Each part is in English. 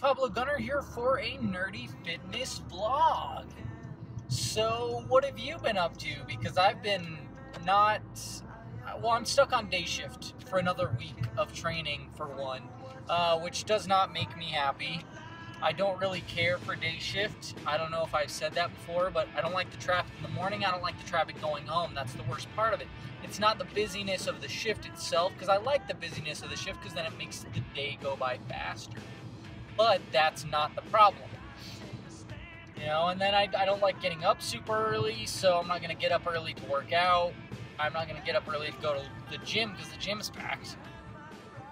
Pablo Gunner here for a nerdy fitness vlog. So, what have you been up to? Because I've been not. Well, I'm stuck on day shift for another week of training, for one, uh, which does not make me happy. I don't really care for day shift. I don't know if I've said that before, but I don't like the traffic in the morning. I don't like the traffic going home. That's the worst part of it. It's not the busyness of the shift itself, because I like the busyness of the shift, because then it makes the day go by faster. But that's not the problem. You know, and then I, I don't like getting up super early, so I'm not going to get up early to work out. I'm not going to get up early to go to the gym because the gym is packed.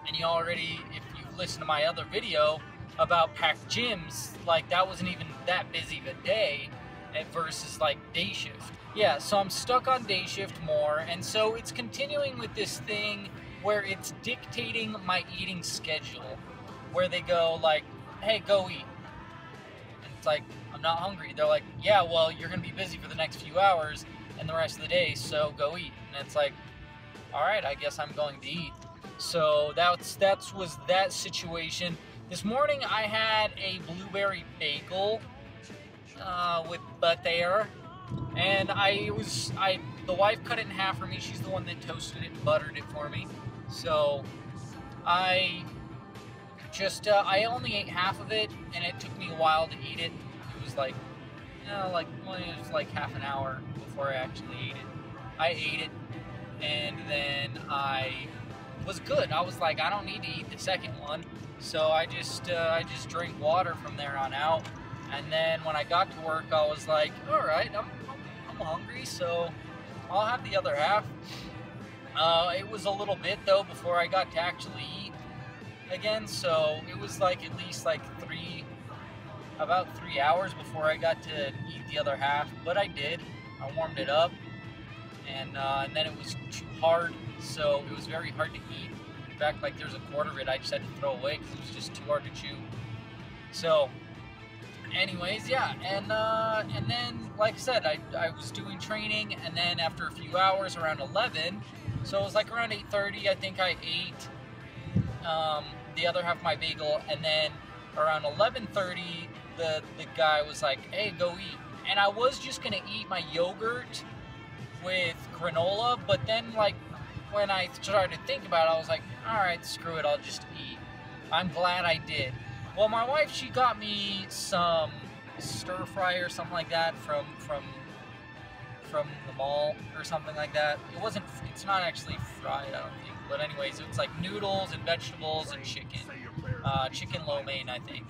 And you already, if you've listened to my other video about packed gyms, like that wasn't even that busy of a day eh, versus like day shift. Yeah, so I'm stuck on day shift more, and so it's continuing with this thing where it's dictating my eating schedule, where they go like, hey, go eat. And it's like, I'm not hungry. They're like, yeah, well, you're going to be busy for the next few hours and the rest of the day, so go eat. And it's like, all right, I guess I'm going to eat. So that's that's was that situation. This morning I had a blueberry bagel uh, with butter, and I was I the wife cut it in half for me. She's the one that toasted it and buttered it for me. So I just uh, I only ate half of it, and it took me a while to eat it. It was like you know, like well, it was like half an hour before I actually ate it. I ate it, and then I was good. I was like, I don't need to eat the second one, so I just uh, I just drank water from there on out. And then when I got to work, I was like, all right, I'm I'm, I'm hungry, so I'll have the other half. Uh, it was a little bit though before I got to actually eat again, so it was like at least like three, about three hours before I got to eat the other half. But I did. I warmed it up, and uh, and then it was too hard, so it was very hard to eat. In fact, like there's a quarter of it I just had to throw away because it was just too hard to chew. So, anyways, yeah, and uh, and then like I said, I, I was doing training, and then after a few hours, around 11, so it was like around 8:30, I think I ate um, the other half of my bagel, and then around 11:30, the the guy was like, "Hey, go eat," and I was just gonna eat my yogurt with granola, but then like when I started to think about it, I was like, "All right, screw it, I'll just eat." I'm glad I did. Well, my wife she got me some stir fry or something like that from from from the mall or something like that. It wasn't. It's not actually fried, I don't think. But anyways, it's like noodles and vegetables and chicken. Uh, chicken lo mein, I think,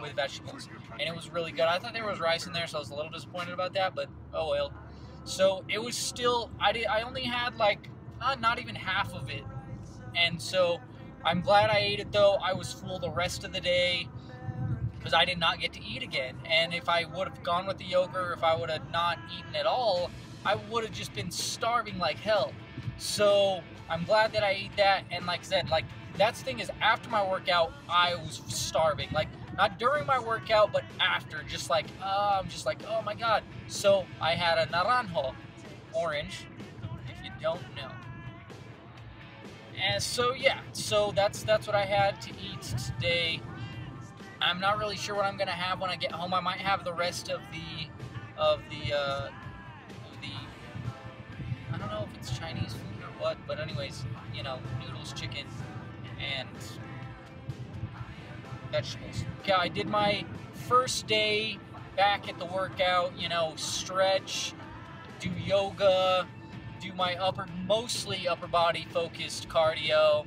with vegetables, and it was really good. I thought there was rice in there, so I was a little disappointed about that. But oh well. So it was still. I did. I only had like uh, not even half of it, and so I'm glad I ate it though. I was full the rest of the day because I did not get to eat again. And if I would have gone with the yogurt, if I would have not eaten at all, I would have just been starving like hell. So I'm glad that I ate that. And like I said, like that's the thing is after my workout, I was starving. Like not during my workout, but after, just like uh, I'm just like oh my god. So I had a naranjo, orange, if you don't know. And so yeah, so that's that's what I had to eat today. I'm not really sure what I'm gonna have when I get home. I might have the rest of the of the uh, the I don't know if it's Chinese food what, but anyways, you know, noodles, chicken, and vegetables. Okay, I did my first day back at the workout. You know, stretch, do yoga, do my upper, mostly upper body focused cardio.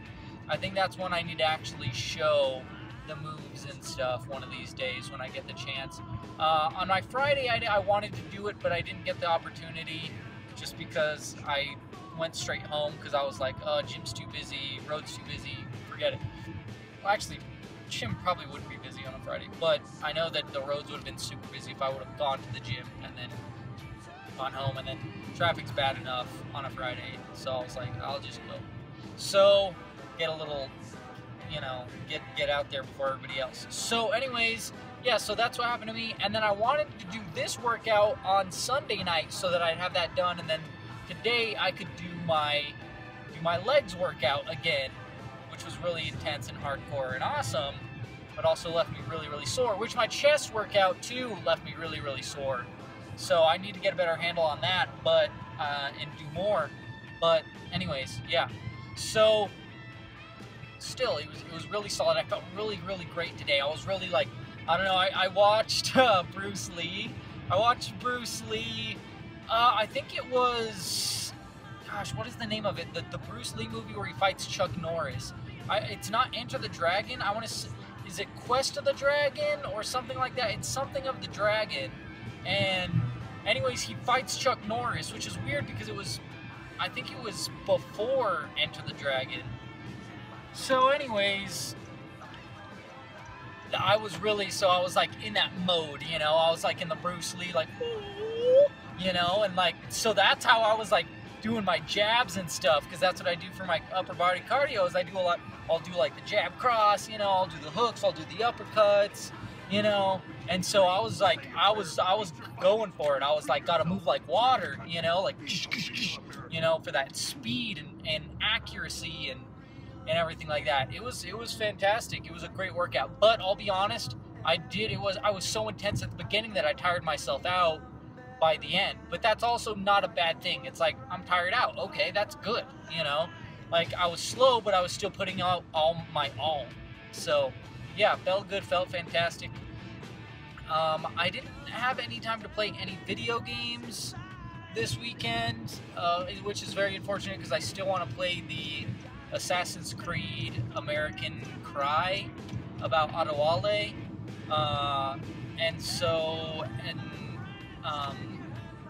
I think that's when I need to actually show the moves and stuff one of these days when I get the chance. Uh, on my Friday, I, I wanted to do it, but I didn't get the opportunity just because I went straight home because I was like, oh, gym's too busy, road's too busy, forget it. Well, actually, gym probably wouldn't be busy on a Friday, but I know that the roads would have been super busy if I would have gone to the gym and then gone home, and then traffic's bad enough on a Friday, so I was like, I'll just go. So, get a little you know, get get out there before everybody else. So, anyways, yeah, so that's what happened to me. And then I wanted to do this workout on Sunday night so that I'd have that done, and then today I could do my do my legs workout again, which was really intense and hardcore and awesome. but also left me really, really sore. Which my chest workout too left me really, really sore. So I need to get a better handle on that, but uh, and do more. But anyways, yeah. So still, it was it was really solid. I felt really, really great today. I was really like, I don't know. I, I watched uh, Bruce Lee. I watched Bruce Lee. Uh, I think it was, gosh, what is the name of it? The the Bruce Lee movie where he fights Chuck Norris. I, it's not Enter the Dragon. I want to. Is it Quest of the Dragon or something like that? It's something of the dragon. And anyways, he fights Chuck Norris, which is weird because it was, I think it was before Enter the Dragon. So, anyways, I was really so I was like in that mode, you know. I was like in the Bruce Lee, like, you know, and like so that's how I was like doing my jabs and stuff because that's what I do for my upper body cardio. Is I do a lot. I'll do like the jab cross, you know. I'll do the hooks. I'll do the uppercuts, you know. And so I was like, I was, I was going for it. I was like, gotta move like water, you know, like, you know, for that speed and, and accuracy and and everything like that. It was it was fantastic. It was a great workout. But I'll be honest, I did it was I was so intense at the beginning that I tired myself out by the end. But that's also not a bad thing. It's like I'm tired out. Okay, that's good, you know? Like I was slow, but I was still putting out all my all. So, yeah, felt good, felt fantastic. Um, I didn't have any time to play any video games this weekend, uh, which is very unfortunate because I still want to play the Assassin's Creed American Cry about Adewale. Uh, and so, and, um,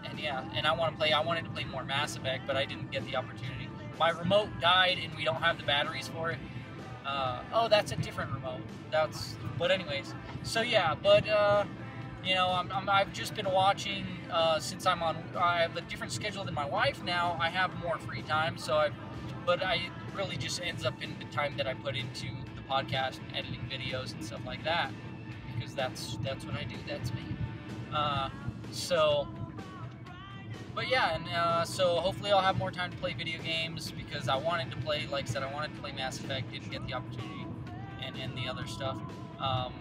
and yeah, and I want to play, I wanted to play more Mass Effect, but I didn't get the opportunity. My remote died and we don't have the batteries for it. Uh, oh, that's a different remote. That's, but anyways, so yeah, but, uh, you know, i have just been watching uh, since I'm on. I have a different schedule than my wife now. I have more free time, so I, but I really just ends up in the time that I put into the podcast and editing videos and stuff like that because that's that's what I do. That's me. So, but yeah, and uh, so hopefully I'll have more time to play video games because I wanted to play, like I said, I wanted to play Mass Effect, didn't get the opportunity, and and the other stuff. Um,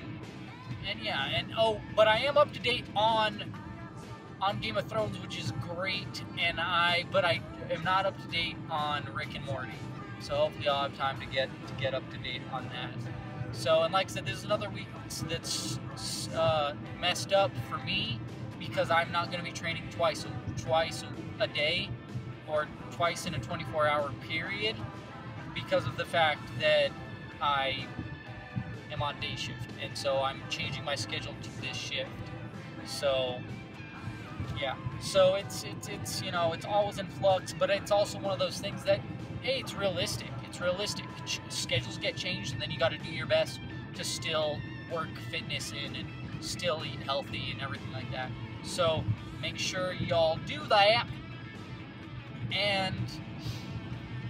and yeah, and oh, but I am up to date on on Game of Thrones, which is great, and I but I am not up to date on Rick and Morty. So hopefully I'll have time to get to get up to date on that. So and like I said, this is another week that's uh, messed up for me because I'm not going to be training twice twice a day or twice in a 24-hour period because of the fact that I am on day shift, and so I'm changing my schedule to this shift. So yeah, so it's it's it's you know it's always in flux, but it's also one of those things that hey, it's realistic. It's realistic. Schedules get changed, and then you got to do your best to still work fitness in and still eat healthy and everything like that. So make sure y'all do that. And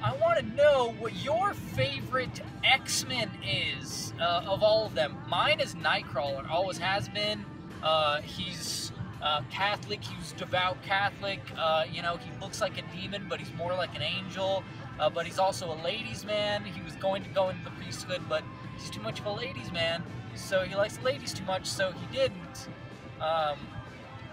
I want to know what your favorite X-Men is uh, of all of them. Mine is Nightcrawler. Always has been. Uh, he's uh, Catholic. He's devout Catholic. Uh, you know, he looks like a demon, but he's more like an angel uh, but he's also a ladies' man. He was going to go into the priesthood, but he's too much of a ladies' man. So he likes ladies too much, so he didn't. Um,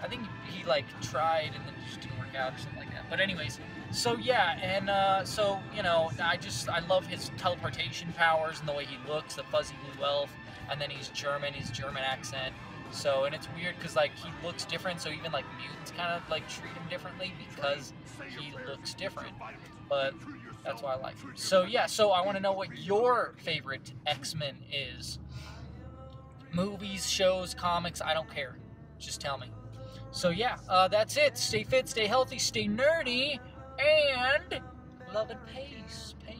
I think he, he, like tried and then just didn't work out or something like that. But anyways, so yeah, and uh, so you know, I just I love his teleportation powers and the way he looks, the fuzzy blue elf, and then he's German, his German accent. So and it's weird because like he looks different, so even like mutants kind of like treat him differently because he looks different. But that's why I like him. So yeah, so I want to know what your favorite X-Men is. Movies, shows, comics, I don't care. Just tell me. So yeah, uh, that's it. Stay fit, stay healthy, stay nerdy, and love and peace. Peace.